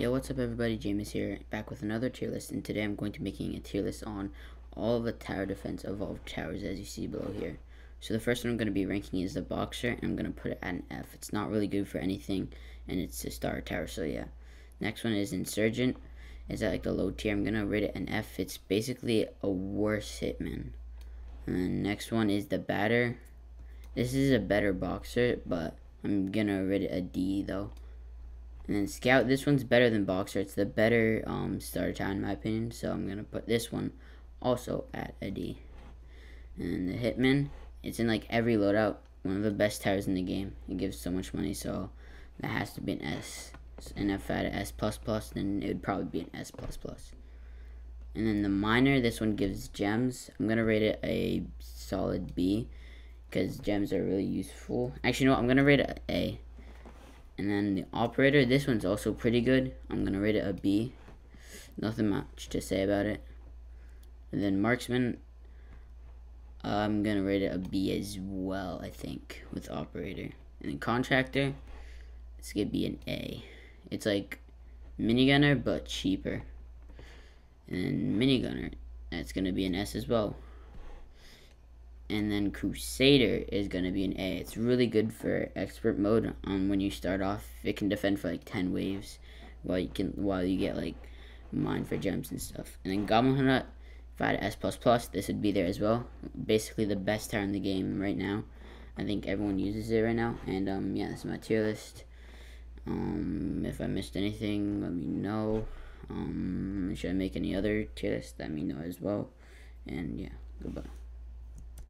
Yo, what's up everybody, James here, back with another tier list, and today I'm going to be making a tier list on all the tower defense evolved towers as you see below here. So the first one I'm going to be ranking is the Boxer, and I'm going to put it at an F. It's not really good for anything, and it's a star tower, so yeah. Next one is Insurgent. Is at like the low tier, I'm going to rate it an F. It's basically a worse Hitman. And next one is the Batter. This is a better Boxer, but I'm going to rate it a D though. And then Scout, this one's better than Boxer. It's the better um, starter tower in my opinion. So I'm going to put this one also at a D. And the Hitman, it's in like every loadout. One of the best towers in the game. It gives so much money, so that has to be an S. And if I had an S++, then it would probably be an S++. And then the Miner, this one gives gems. I'm going to rate it a solid B because gems are really useful. Actually, no, I'm going to rate it a and then the operator, this one's also pretty good. I'm going to rate it a B. Nothing much to say about it. And then marksman, I'm going to rate it a B as well, I think, with operator. And then contractor, it's going to be an A. It's like minigunner, but cheaper. And minigunner, that's going to be an S as well and then Crusader is going to be an A. It's really good for expert mode um, when you start off. It can defend for like 10 waves while you can while you get like mine for gems and stuff. And then Goblin Hunter, if I had S++, this would be there as well. Basically the best tower in the game right now. I think everyone uses it right now. And um, yeah, this is my tier list. Um, if I missed anything, let me know. Um, should I make any other tier list? Let me know as well. And yeah, goodbye.